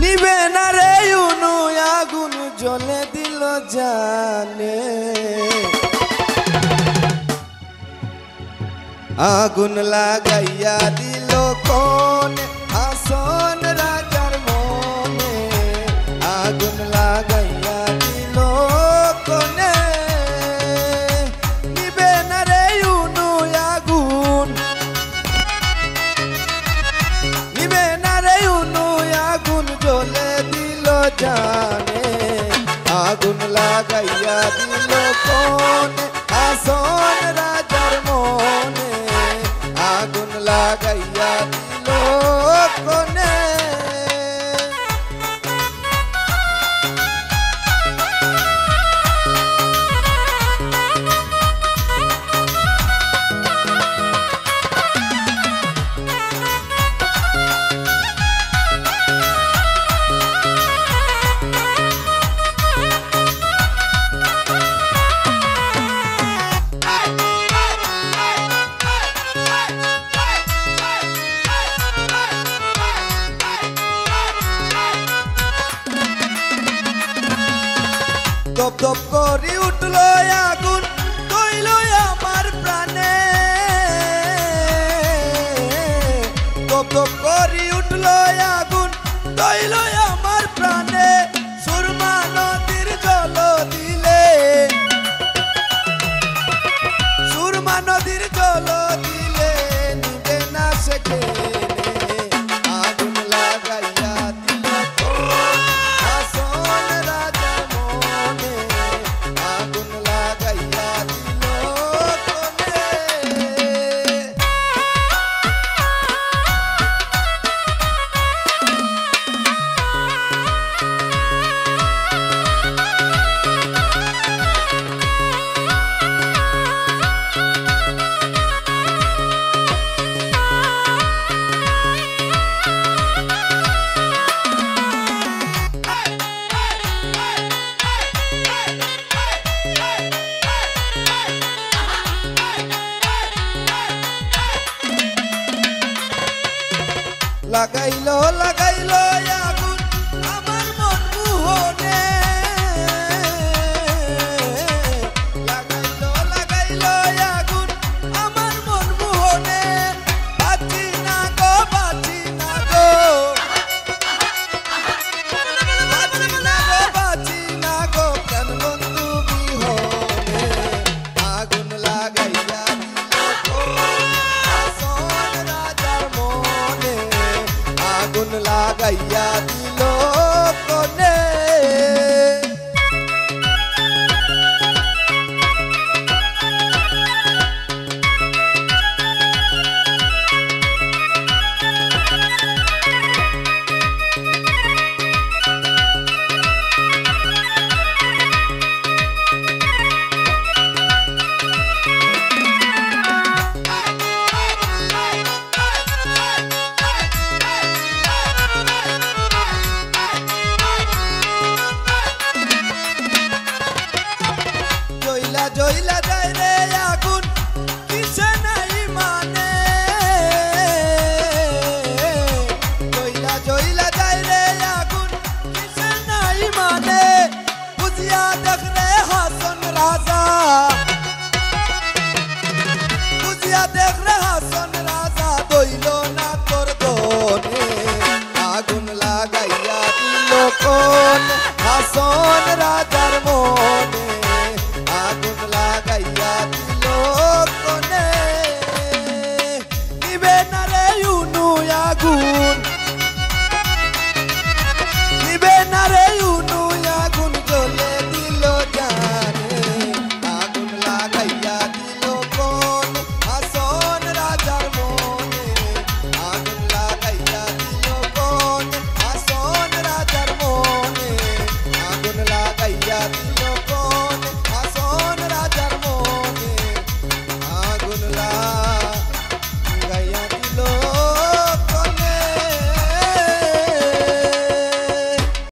নিবে না রে উনু আগুন জ্বলে দিল জানে। আগুন লাগাইয়া দিল কোন? আসন রাজার মনে। আগুন লাগাইয়া দিল জানে আগুন লাগাইয়া দিল কোন আসন রাজার মনে আগুন লাগাইয়া দিল দপ দপ করি উঠল আগুন কইল আমার প্রাণে। দপ দপ করি উঠল আগুন কইল লাগাইলো লাগাইলো আগুন লাগাইয়া দিল কোনে জইলা জইলা যায় রে আগুন নাই মানে? জইলা জইলা যায় রে মানে? বুঝিয়া দেখ রে হাসন রাজা। বুঝিয়া দেখ হাসন রাজা, দইল না তোর দনে লাগাইয়া দিল হাসন রাজার মনে। লাগাইয়া দিল কোনে নিবে না